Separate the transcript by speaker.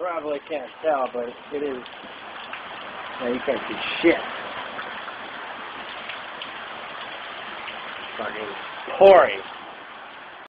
Speaker 1: probably can't tell, but it is. Now you can't see shit. Fucking pouring.